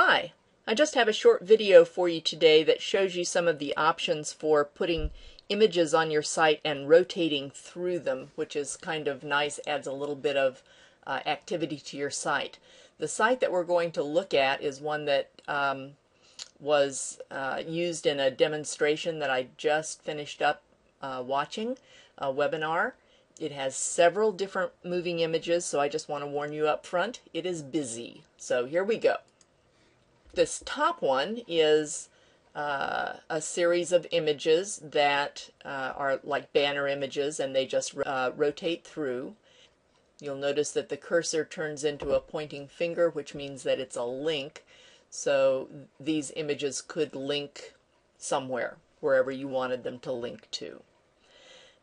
Hi, I just have a short video for you today that shows you some of the options for putting images on your site and rotating through them, which is kind of nice, adds a little bit of uh, activity to your site. The site that we're going to look at is one that um, was uh, used in a demonstration that I just finished up uh, watching, a webinar. It has several different moving images, so I just want to warn you up front, it is busy. So here we go. This top one is uh, a series of images that uh, are like banner images and they just uh, rotate through. You'll notice that the cursor turns into a pointing finger, which means that it's a link. So these images could link somewhere, wherever you wanted them to link to.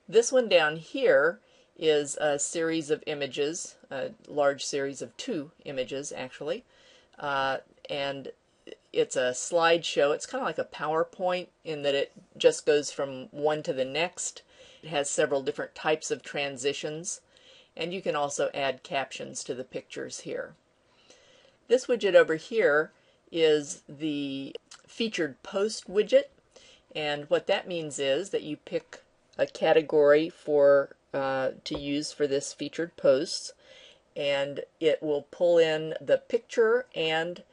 This one down here is a series of images, a large series of two images actually, uh, and it's a slideshow. It's kind of like a PowerPoint in that it just goes from one to the next. It has several different types of transitions, and you can also add captions to the pictures here. This widget over here is the featured post widget, and what that means is that you pick a category for uh, to use for this featured posts, and it will pull in the picture and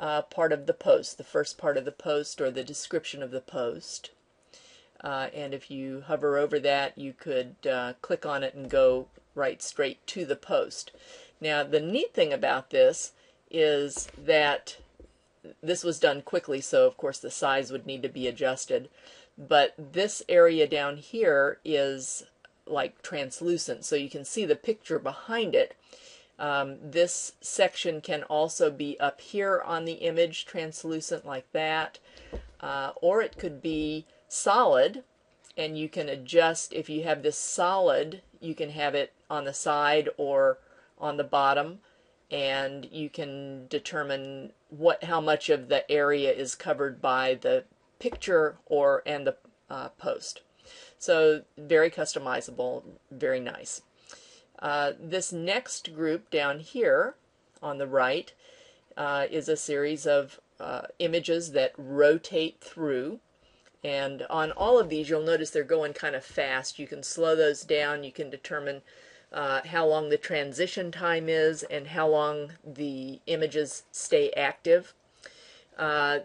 uh, part of the post, the first part of the post or the description of the post. Uh, and if you hover over that, you could uh, click on it and go right straight to the post. Now, the neat thing about this is that this was done quickly, so of course the size would need to be adjusted. But this area down here is like translucent, so you can see the picture behind it. Um, this section can also be up here on the image, translucent like that, uh, or it could be solid, and you can adjust, if you have this solid, you can have it on the side or on the bottom, and you can determine what how much of the area is covered by the picture or and the uh, post. So very customizable, very nice. Uh, this next group down here on the right uh, is a series of uh, images that rotate through. And on all of these, you'll notice they're going kind of fast. You can slow those down. You can determine uh, how long the transition time is and how long the images stay active. Uh,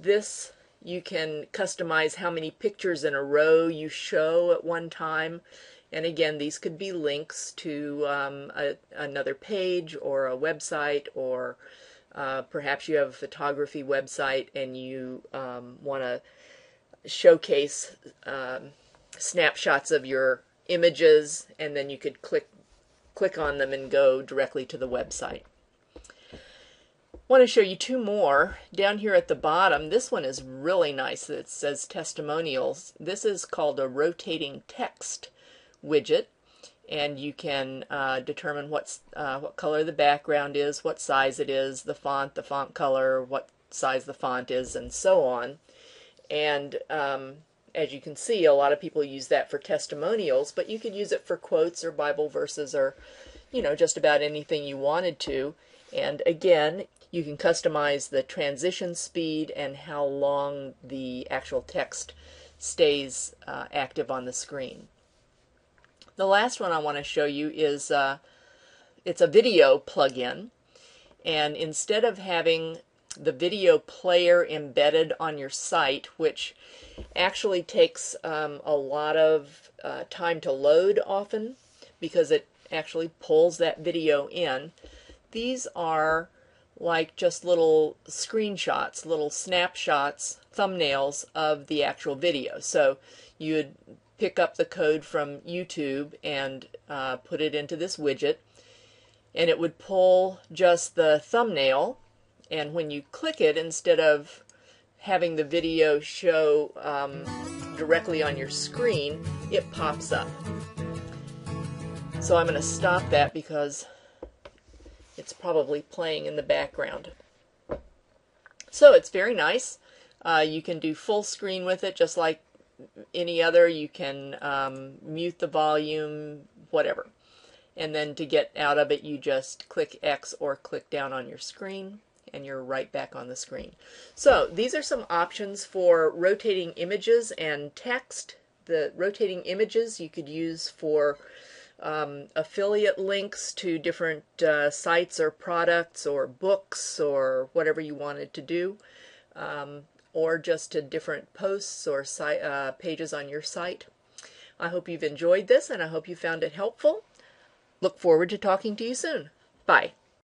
this you can customize how many pictures in a row you show at one time. And again, these could be links to um, a, another page or a website, or uh, perhaps you have a photography website and you um, want to showcase um, snapshots of your images, and then you could click click on them and go directly to the website. I want to show you two more down here at the bottom. This one is really nice. It says testimonials. This is called a rotating text widget and you can uh, determine what's, uh, what color the background is, what size it is, the font, the font color, what size the font is, and so on. And um, as you can see, a lot of people use that for testimonials, but you could use it for quotes or Bible verses or, you know, just about anything you wanted to. And again, you can customize the transition speed and how long the actual text stays uh, active on the screen. The last one I want to show you is uh, it's a video plugin. And instead of having the video player embedded on your site which actually takes um, a lot of uh, time to load often because it actually pulls that video in these are like just little screenshots little snapshots thumbnails of the actual video. So you'd pick up the code from YouTube and uh, put it into this widget. And it would pull just the thumbnail. And when you click it instead of having the video show um, directly on your screen it pops up. So I'm going to stop that because it's probably playing in the background. So it's very nice. Uh, you can do full screen with it just like any other. You can um, mute the volume, whatever. And then to get out of it, you just click X or click down on your screen and you're right back on the screen. So these are some options for rotating images and text. The rotating images you could use for um, affiliate links to different uh, sites or products or books or whatever you wanted to do, um, or just to different posts or site, uh, pages on your site. I hope you've enjoyed this and I hope you found it helpful. Look forward to talking to you soon. Bye.